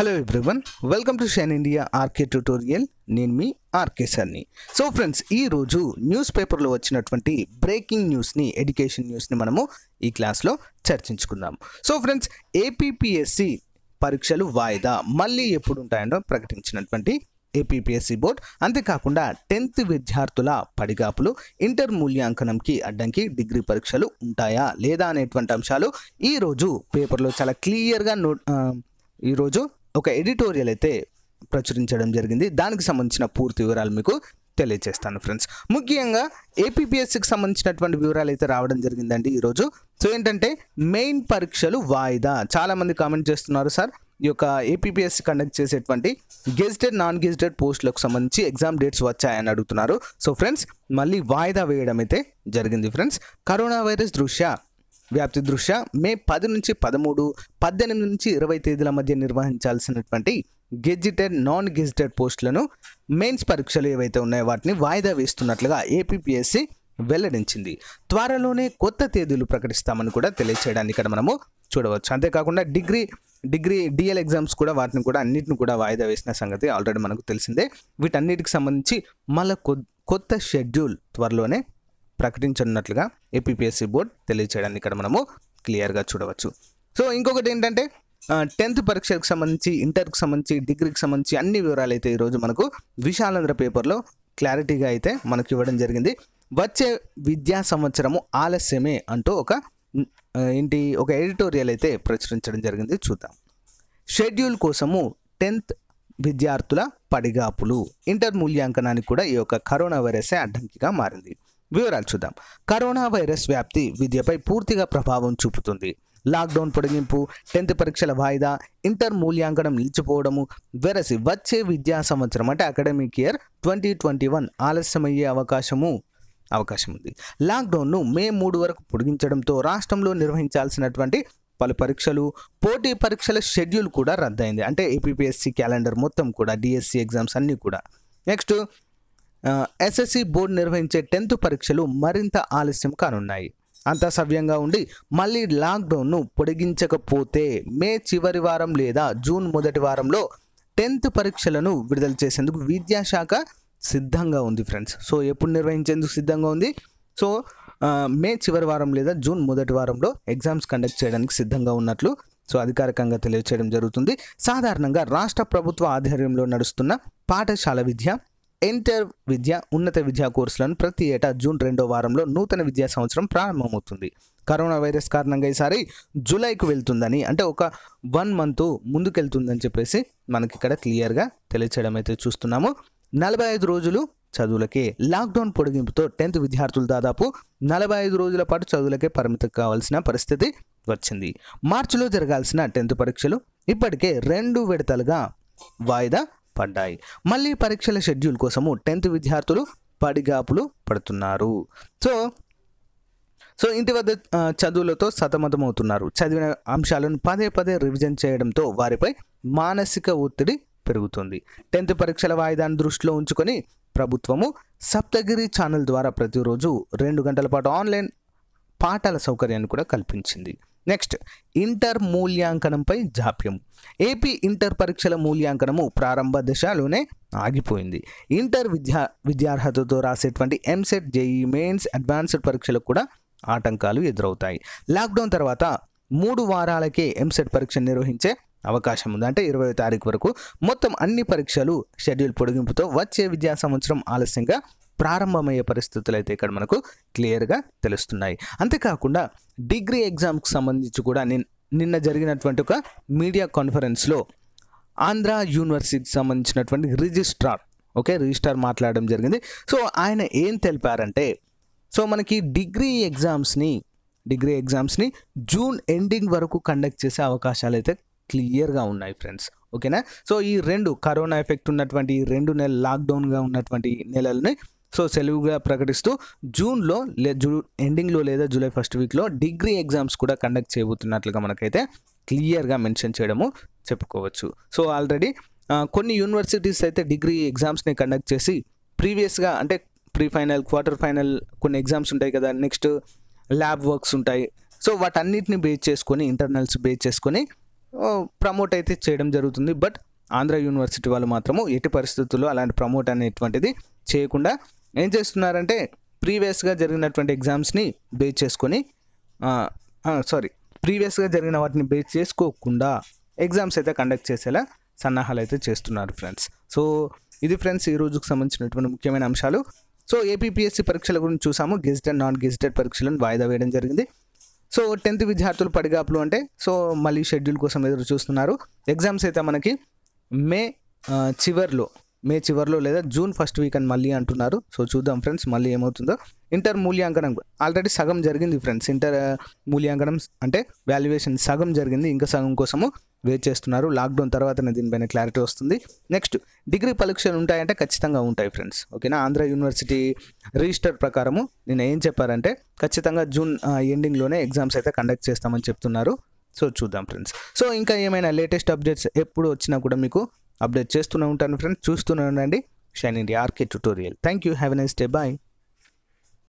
Hello everyone welcome to shine India RK tutorial నేను మీ RK సర్ని సో ఫ్రెండ్స్ ఈరోజు న్యూస్ పేపర్లో వచ్చినటువంటి బ్రేకింగ్ న్యూస్ని ఎడ్యుకేషన్ న్యూస్ని మనము ఈ క్లాస్లో చర్చించుకుందాం. సో ఫ్రెండ్స్ ఏపీపీఎస్సి పరీక్షలు వాయిదా మళ్ళీ ఎప్పుడు ఉంటాయో ప్రకటించినటువంటి ఏపీపీఎస్సి బోర్డ్ అంతేకాకుండా టెన్త్ విద్యార్థుల పడిగాపులు ఇంటర్ మూల్యాంకనంకి అడ్డంకి డిగ్రీ పరీక్షలు ఉంటాయా లేదా అనేటువంటి అంశాలు ఈరోజు పేపర్లో చాలా క్లియర్గా నో ఈరోజు ఒక ఎడిటోరియల్ అయితే ప్రచురించడం జరిగింది. దానికి సంబంధించిన పూర్తి వివరాలు మీకు తెలియజేస్తాను ఫ్రెండ్స్. ముఖ్యంగా ఏపీపీఎస్సికి సంబంధించినటువంటి వివరాలు అయితే రావడం జరిగిందండి ఈరోజు. సో ఏంటంటే మెయిన్ పరీక్షలు వాయిదా. చాలామంది కామెంట్ చేస్తున్నారు సార్ ఈ యొక్క ఏపీపీఎస్సి కండక్ట్ చేసేటువంటి గెజిటెడ్ నాన్ గెజిటెడ్ పోస్టులకు సంబంధించి ఎగ్జామ్ డేట్స్ వచ్చాయని అడుగుతున్నారు. సో ఫ్రెండ్స్ మళ్ళీ వాయిదా వేయడం అయితే జరిగింది ఫ్రెండ్స్. కరోనా వైరస్ దృష్ట్యా వ్యాప్తి దృష్ట్యా మే పది నుంచి పదమూడు పద్దెనిమిది నుంచి ఇరవై తేదీల మధ్య నిర్వహించాల్సినటువంటి గెజిటెడ్ నాన్ గెజిటెడ్ పోస్టులను మెయిన్స్ పరీక్షలు ఏవైతే ఉన్నాయో వాటిని వాయిదా వేస్తున్నట్లుగా ఏపీపీఎస్సి వెల్లడించింది. త్వరలోనే కొత్త తేదీలు ప్రకటిస్తామని కూడా తెలియచేయడానికి ఇక్కడ మనము చూడవచ్చు. అంతేకాకుండా డిగ్రీ డిగ్రీ డిఎల్ ఎగ్జామ్స్ కూడా వాటిని కూడా అన్నిటిని కూడా వాయిదా వేసిన సంగతి ఆల్రెడీ మనకు తెలిసిందే. వీటన్నిటికి సంబంధించి మళ్ళీ కొత్త షెడ్యూల్ త్వరలోనే ప్రకటించనున్నట్లుగా ఏపీపీఎస్సీ బోర్డ్ తెలియచేయడాన్ని ఇక్కడ మనము క్లియర్గా చూడవచ్చు. సో ఇంకొకటి ఏంటంటే టెన్త్ పరీక్షకు సంబంధించి ఇంటర్కి సంబంధించి డిగ్రీకి సంబంధించి అన్ని వివరాలు అయితే ఈరోజు మనకు విశాలాంధ్ర పేపర్లో క్లారిటీగా అయితే మనకు ఇవ్వడం జరిగింది. వచ్చే విద్యా సంవత్సరము ఆలస్యమే అంటూ ఒక ఏంటి ఒక ఎడిటోరియల్ అయితే ప్రచురించడం జరిగింది చూద్దాం. షెడ్యూల్ కోసము టెన్త్ విద్యార్థుల పడిగాపులు ఇంటర్ మూల్యాంకనానికి కూడా ఈ యొక్క కరోనా వైరసే అడ్డంకిగా మారింది. వివరాలు చూద్దాం. కరోనా వైరస్ వ్యాప్తి విద్యపై పూర్తిగా ప్రభావం చూపుతుంది. లాక్డౌన్ పొడిగింపు టెన్త్ పరీక్షల వాయిదా ఇంటర్ మూల్యాంకనం నిలిచిపోవడము వెరసి వచ్చే విద్యా సంవత్సరం అంటే academic year twenty twenty one ఆలస్యమయ్యే అవకాశము అవకాశం ఉంది. లాక్డౌన్ను మే మూడు వరకు పొడిగించడంతో రాష్ట్రంలో నిర్వహించాల్సినటువంటి పలు పరీక్షలు పోటీ పరీక్షల షెడ్యూల్ కూడా రద్దయింది. అంటే ఏపీపీఎస్సీ క్యాలెండర్ మొత్తం కూడా డిఎస్సి ఎగ్జామ్స్ అన్నీ కూడా. నెక్స్ట్ ఎస్ఎస్సి బోర్డు నిర్వహించే టెన్త్ పరీక్షలు మరింత ఆలస్యం కానున్నాయి. అంతా సవ్యంగా ఉండి మళ్ళీ లాక్డౌన్ను పొడిగించకపోతే మే చివరి వారం లేదా జూన్ మొదటి వారంలో టెన్త్ పరీక్షలను విడుదల చేసేందుకు విద్యాశాఖ సిద్ధంగా ఉంది ఫ్రెండ్స్. సో ఎప్పుడు నిర్వహించేందుకు సిద్ధంగా ఉంది? సో మే చివరి వారం లేదా జూన్ మొదటి వారంలో ఎగ్జామ్స్ కండక్ట్ చేయడానికి సిద్ధంగా ఉన్నట్లు సో అధికారికంగా తెలియచేయడం జరుగుతుంది. సాధారణంగా రాష్ట్ర ప్రభుత్వ ఆధ్వర్యంలో నడుస్తున్న పాఠశాల విద్య ఇంటర్ విద్య ఉన్నత విద్యా కోర్సులను ప్రతి ఏటా జూన్ రెండో వారంలో నూతన విద్యా సంవత్సరం ప్రారంభమవుతుంది. కరోనా వైరస్ కారణంగా ఈసారి జూలైకి వెళ్తుందని అంటే ఒక వన్ మంత్ ముందుకెళ్తుందని చెప్పేసి మనకి ఇక్కడ క్లియర్గా తెలియచేయడం అయితే చూస్తున్నాము. నలభై ఐదు రోజులు చదువులకే లాక్డౌన్ పొడిగింపుతో టెన్త్ విద్యార్థులు దాదాపు నలభై ఐదు రోజుల పాటు చదువులకే పరిమితం కావాల్సిన పరిస్థితి వచ్చింది. మార్చిలో జరగాల్సిన టెన్త్ పరీక్షలు ఇప్పటికే రెండు విడతలుగా వాయిదా పడ్డాయి. మళ్ళీ పరీక్షల షెడ్యూల్ కోసము టెన్త్ విద్యార్థులు పడిగాపులు పడుతున్నారు. సో సో ఇంటి వద్ద చదువులతో సతమతమవుతున్నారు. చదివిన అంశాలను పదే పదే రివిజన్ చేయడంతో వారిపై మానసిక ఒత్తిడి పెరుగుతుంది. టెన్త్ పరీక్షల వాయిదాను దృష్టిలో ఉంచుకొని ప్రభుత్వము సప్తగిరి ఛానల్ ద్వారా ప్రతిరోజు రెండు గంటల పాటు ఆన్లైన్ పాఠాల సౌకర్యాన్ని కూడా కల్పించింది. నెక్స్ట్ ఇంటర్ మూల్యాంకనంపై జాప్యం. ఏపీ ఇంటర్ పరీక్షల మూల్యాంకనము ప్రారంభ దశలోనే ఆగిపోయింది. ఇంటర్ విద్యా విద్యార్హతతో రాసేటువంటి ఎంసెట్ జేఈ మెయిన్స్ అడ్వాన్స్డ్ పరీక్షలకు కూడా ఆటంకాలు ఎదురవుతాయి. లాక్డౌన్ తర్వాత మూడు వారాలకే ఎంసెట్ పరీక్ష నిర్వహించే అవకాశం ఉంది. అంటే ఇరవై తారీఖు వరకు మొత్తం అన్ని పరీక్షలు షెడ్యూల్ పొడిగింపుతో వచ్చే విద్యా సంవత్సరం ఆలస్యంగా ప్రారంభమయ్యే పరిస్థితులు అయితే ఇక్కడ మనకు క్లియర్గా తెలుస్తున్నాయి. అంతేకాకుండా డిగ్రీ ఎగ్జామ్కి సంబంధించి కూడా నిన్ నిన్న జరిగినటువంటి ఒక మీడియా కాన్ఫరెన్స్లో ఆంధ్ర యూనివర్సిటీకి సంబంధించినటువంటి రిజిస్ట్రార్ ఓకే రిజిస్ట్రార్ మాట్లాడడం జరిగింది. సో ఆయన ఏం తెలిపారంటే సో మనకి డిగ్రీ ఎగ్జామ్స్ని డిగ్రీ ఎగ్జామ్స్ని జూన్ ఎండింగ్ వరకు కండక్ట్ చేసే అవకాశాలు అయితే క్లియర్గా ఉన్నాయి ఫ్రెండ్స్ ఓకేనా? సో ఈ రెండు కరోనా ఎఫెక్ట్ ఉన్నటువంటి ఈ రెండు నెలలు లాక్డౌన్గా ఉన్నటువంటి నెలల్ని సో సెలవుగా ప్రకటిస్తూ జూన్లో లే జూ ఎండింగ్లో లేదా జూలై ఫస్ట్ వీక్లో డిగ్రీ ఎగ్జామ్స్ కూడా కండక్ట్ చేయబోతున్నట్లుగా మనకైతే క్లియర్గా మెన్షన్ చేయడము చెప్పుకోవచ్చు. సో ఆల్రెడీ కొన్ని యూనివర్సిటీస్ అయితే డిగ్రీ ఎగ్జామ్స్ని కండక్ట్ చేసి ప్రీవియస్గా అంటే ప్రీ ఫైనల్ క్వార్టర్ ఫైనల్ కొన్ని ఎగ్జామ్స్ ఉంటాయి కదా నెక్స్ట్ ల్యాబ్ వర్క్స్ ఉంటాయి. సో వాటన్నిటిని బేస్ చేసుకొని ఇంటర్నల్స్ బేస్ చేసుకొని ప్రమోట్ అయితే చేయడం జరుగుతుంది. బట్ ఆంధ్ర యూనివర్సిటీ వాళ్ళు మాత్రము ఎట్టి పరిస్థితుల్లో అలాంటి ప్రమోట్ అనేటువంటిది చేయకుండా ఏం చేస్తున్నారంటే ప్రీవియస్గా జరిగినటువంటి ఎగ్జామ్స్ని బేస్ చేసుకొని సారీ ప్రీవియస్గా జరిగిన వాటిని బేస్ చేసుకోకుండా ఎగ్జామ్స్ అయితే కండక్ట్ చేసేలా సన్నాహాలు అయితే చేస్తున్నారు ఫ్రెండ్స్. సో ఇది ఫ్రెండ్స్ ఈ రోజుకు సంబంధించినటువంటి ముఖ్యమైన అంశాలు. సో ఏపీపీఎస్సీ పరీక్షల గురించి చూసాము. గెజిటెడ్ నాన్ గెజిటెడ్ పరీక్షలను వాయిదా వేయడం జరిగింది. సో టెన్త్ విద్యార్థులు పడిగాపులు అంటే సో మళ్ళీ షెడ్యూల్ కోసం ఎదురు చూస్తున్నారు. ఎగ్జామ్స్ అయితే మనకి మే చివర్లో మే చివర్లో లేదా జూన్ ఫస్ట్ వీక్ అని మళ్ళీ అంటున్నారు. సో చూద్దాం ఫ్రెండ్స్ మళ్ళీ ఏమవుతుందో. ఇంటర్ మూల్యాంకనం ఆల్రెడీ సగం జరిగింది ఫ్రెండ్స్. ఇంటర్ మూల్యాంకనం అంటే వాల్యుయేషన్ సగం జరిగింది. ఇంకా సగం కోసము వెయిట్ చేస్తున్నారు. లాక్డౌన్ తర్వాతనే దీనిపైన క్లారిటీ వస్తుంది. నెక్స్ట్ డిగ్రీ పరీక్షలు ఉంటాయంటే ఖచ్చితంగా ఉంటాయి ఫ్రెండ్స్. ఓకేనా? ఆంధ్ర యూనివర్సిటీ రిజిస్టర్ ప్రకారము నేను ఏం చెప్పారంటే ఖచ్చితంగా జూన్ ఎండింగ్లోనే ఎగ్జామ్స్ అయితే కండక్ట్ చేస్తామని చెప్తున్నారు. సో చూద్దాం ఫ్రెండ్స్. సో ఇంకా ఏమైనా లేటెస్ట్ అప్డేట్స్ ఎప్పుడు వచ్చినా కూడా మీకు అప్డేట్ చేస్తూనే ఉంటాను ఫ్రెండ్స్. చూస్తూనే ఉండండి. Shine India RK tutorial thank you have a nice day bye